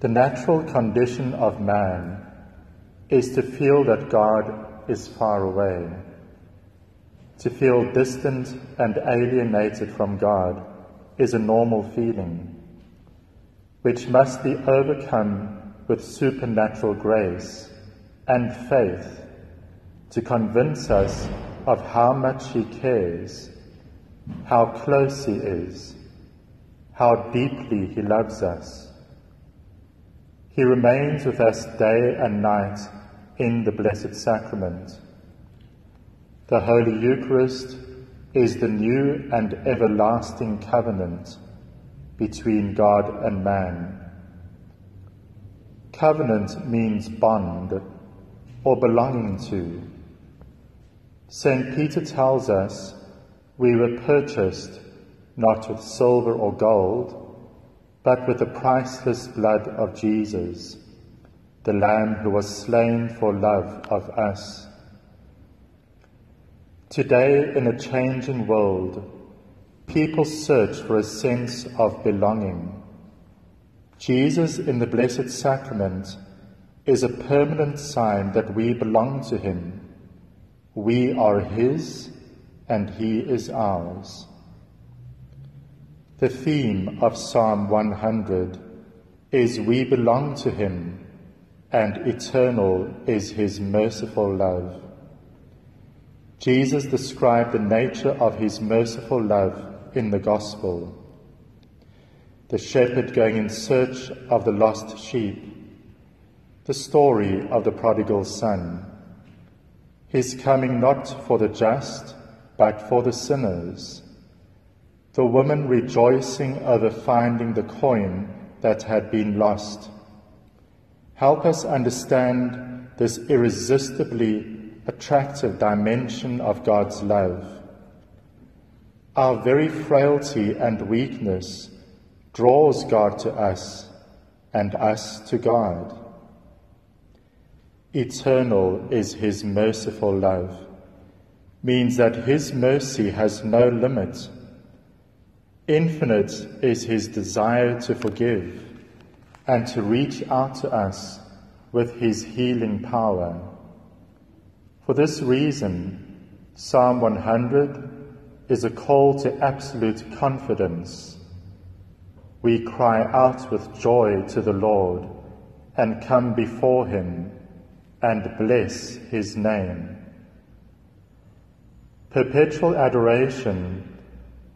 The natural condition of man is to feel that God is far away, to feel distant and alienated from God is a normal feeling, which must be overcome with supernatural grace and faith to convince us of how much He cares, how close He is, how deeply He loves us. He remains with us day and night in the Blessed Sacrament. The Holy Eucharist is the new and everlasting covenant between God and man. Covenant means bond or belonging to. St. Peter tells us we were purchased not with silver or gold, but with the priceless blood of Jesus, the Lamb who was slain for love of us. Today, in a changing world, people search for a sense of belonging. Jesus in the Blessed Sacrament is a permanent sign that we belong to Him. We are His and He is ours. The theme of Psalm 100 is We belong to Him and eternal is His merciful love. Jesus described the nature of his merciful love in the Gospel. The shepherd going in search of the lost sheep, the story of the prodigal son, his coming not for the just, but for the sinners, the woman rejoicing over finding the coin that had been lost. Help us understand this irresistibly attractive dimension of God's love. Our very frailty and weakness draws God to us and us to God. Eternal is His merciful love, means that His mercy has no limit. Infinite is His desire to forgive and to reach out to us with His healing power. For this reason, Psalm 100 is a call to absolute confidence. We cry out with joy to the Lord and come before Him and bless His name. Perpetual adoration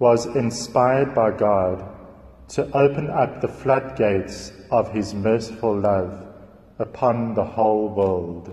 was inspired by God to open up the floodgates of His merciful love upon the whole world.